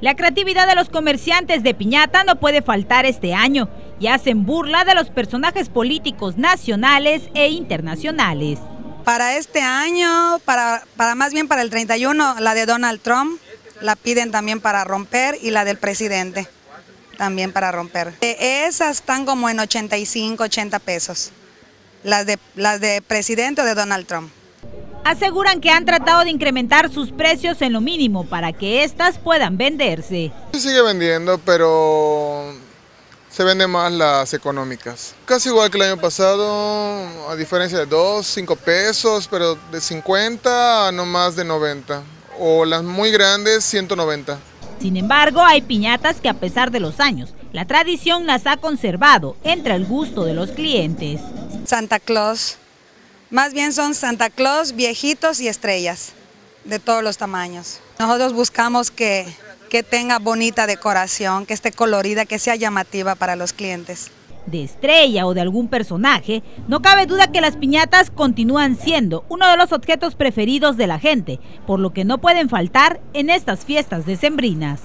La creatividad de los comerciantes de piñata no puede faltar este año y hacen burla de los personajes políticos nacionales e internacionales. Para este año, para, para más bien para el 31, la de Donald Trump, la piden también para romper y la del presidente también para romper. Esas están como en 85, 80 pesos, las de, las de presidente o de Donald Trump. Aseguran que han tratado de incrementar sus precios en lo mínimo para que éstas puedan venderse. Se sigue vendiendo, pero se venden más las económicas. Casi igual que el año pasado, a diferencia de 2, 5 pesos, pero de 50 a no más de 90. O las muy grandes, 190. Sin embargo, hay piñatas que a pesar de los años, la tradición las ha conservado entre el gusto de los clientes. Santa Claus, más bien son Santa Claus, viejitos y estrellas, de todos los tamaños. Nosotros buscamos que, que tenga bonita decoración, que esté colorida, que sea llamativa para los clientes. De estrella o de algún personaje, no cabe duda que las piñatas continúan siendo uno de los objetos preferidos de la gente, por lo que no pueden faltar en estas fiestas decembrinas.